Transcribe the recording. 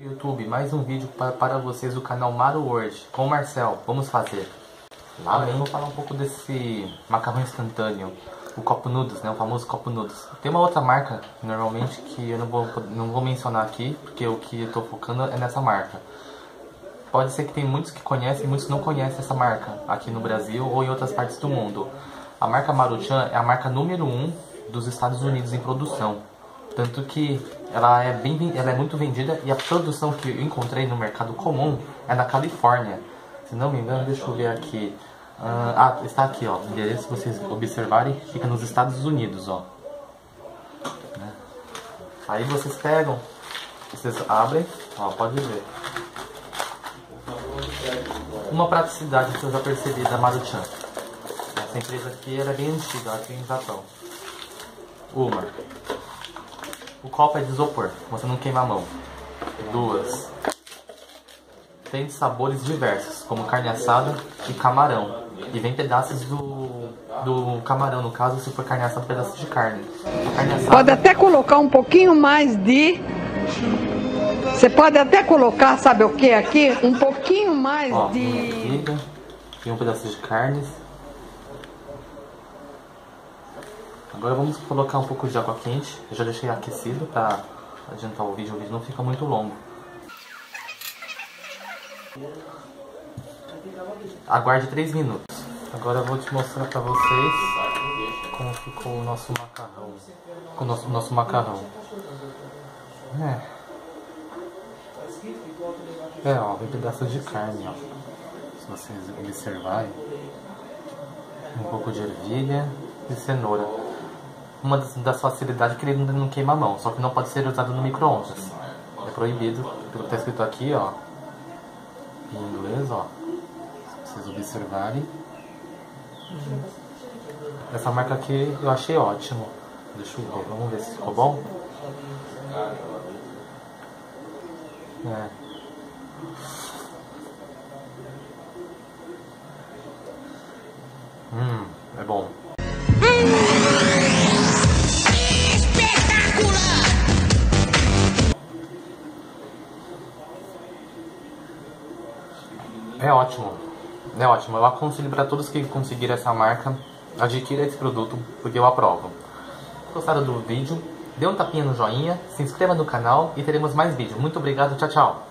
YouTube, mais um vídeo para, para vocês do canal Maru World com o Marcel. Vamos fazer. Lá eu vou falar um pouco desse macarrão instantâneo, o copo nudos, né, o famoso copo nudos. Tem uma outra marca, normalmente, que eu não vou, não vou mencionar aqui, porque o que eu tô focando é nessa marca. Pode ser que tem muitos que conhecem e muitos não conhecem essa marca aqui no Brasil ou em outras partes do mundo. A marca Maruchan é a marca número 1 um dos Estados Unidos em produção. Tanto que ela é, bem, ela é muito vendida e a produção que eu encontrei no mercado comum é na Califórnia. Se não me engano, deixa eu ver aqui. Uh, ah, está aqui, ó. O endereço, se vocês observarem, fica nos Estados Unidos, ó. Né? Aí vocês pegam, vocês abrem, ó, pode ver. Uma praticidade que eu já percebi da Maruchan. Essa empresa aqui ela é bem antiga, aqui em Japão. Uma. O copo é de isopor, você não queima a mão. Duas. Tem sabores diversos, como carne assada e camarão. E vem pedaços do, do camarão, no caso, se for carne assada, pedaços de carne. carne assada, pode até colocar um pouquinho mais de... Você pode até colocar, sabe o que aqui? Um pouquinho mais ó, de... Tem um pedaço de carne, Agora vamos colocar um pouco de água quente. Eu já deixei aquecido para adiantar o vídeo, o vídeo não fica muito longo. Aguarde 3 minutos. Agora eu vou te mostrar para vocês como ficou o nosso macarrão. O nosso, nosso macarrão. É. É, ó, vem pedaços de carne, ó. Se vocês observarem. Um pouco de ervilha e cenoura uma das, das facilidades é que ele não queima a mão, só que não pode ser usado no micro-ondas. É proibido, pelo que está escrito aqui, ó, em inglês, ó, vocês observarem. Essa marca aqui eu achei ótimo. Deixa eu ver, vamos ver se ficou bom. É. Hum, é bom. É ótimo. É ótimo. Eu aconselho para todos que conseguirem essa marca, adquira esse produto, porque eu aprovo. Gostaram do vídeo? Dê um tapinha no joinha, se inscreva no canal e teremos mais vídeos. Muito obrigado, tchau, tchau.